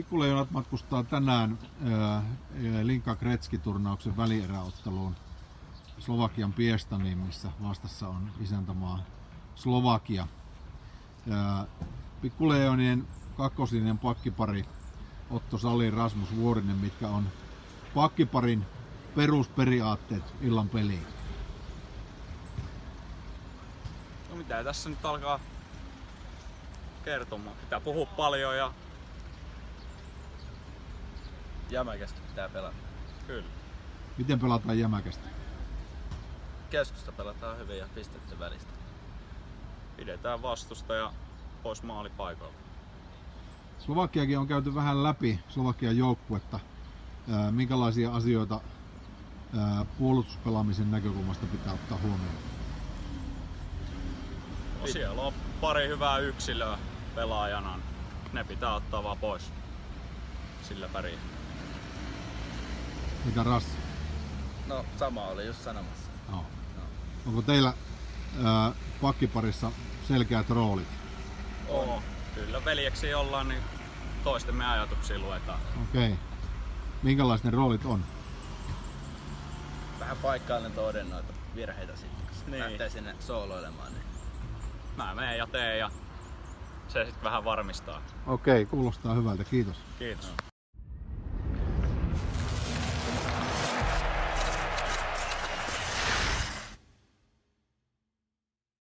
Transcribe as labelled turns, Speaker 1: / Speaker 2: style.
Speaker 1: Pikkuleijonat matkustaa tänään ää, Linka Kretski-turnauksen välieräotteluun Slovakian Piestaniin, missä vastassa on isäntämaa Slovakia. Ää, Pikkuleijonien kakkoslinjan pakkipari Otto Sali Rasmus Vuorinen, mitkä on pakkiparin perusperiaatteet illan peliin.
Speaker 2: No mitä tässä nyt alkaa kertomaan? Pitää puhua paljon ja
Speaker 3: jämäkästi pitää pelata.
Speaker 2: kyllä.
Speaker 1: Miten pelataan jämäkästi?
Speaker 3: Keskusta pelataan hyvin ja pistetty välistä.
Speaker 2: Pidetään vastusta ja pois maalipaikoilta.
Speaker 1: Slovakiakin on käyty vähän läpi, Slovakian joukkuetta. Minkälaisia asioita puolustuspelaamisen näkökulmasta pitää ottaa huomioon?
Speaker 2: No siellä on pari hyvää yksilöä pelaajana. Ne pitää ottaa vaan pois. Sillä pärjää.
Speaker 1: Mitä Rassi?
Speaker 3: No sama oli just sanomassa.
Speaker 1: No. Onko teillä ää, pakkiparissa selkeät roolit?
Speaker 2: Oo. Kyllä veljeksi ollaan, niin toistemme ajatuksia luetaan.
Speaker 1: Okei. Minkälaiset ne roolit on?
Speaker 3: Vähän paikkaillen toden noita virheitä sitten, kun Niin. lähtee sinne sooloilemaan. Niin.
Speaker 2: Mä menen ja teen ja se sitten vähän varmistaa.
Speaker 1: Okei, kuulostaa hyvältä. Kiitos.
Speaker 2: Kiitos.